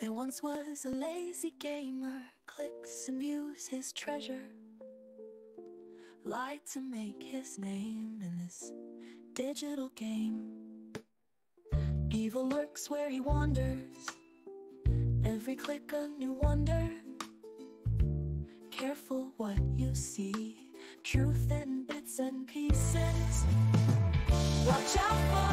There once was a lazy gamer, clicks and views his treasure. Lied to make his name in this digital game. Evil lurks where he wanders, every click a new wonder. Careful what you see, truth in bits and pieces. Watch out for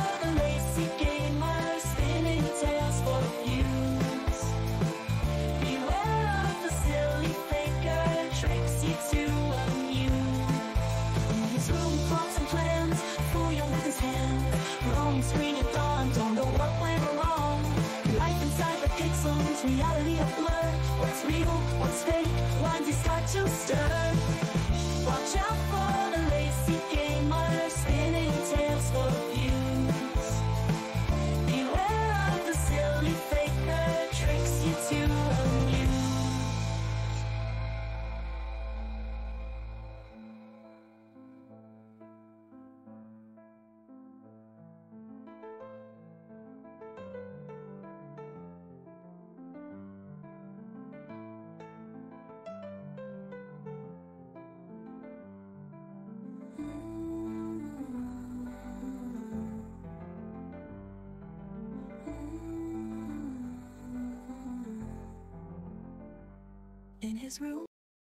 reality a blur. What's real, what's fake? Lines you start to stir. In his room,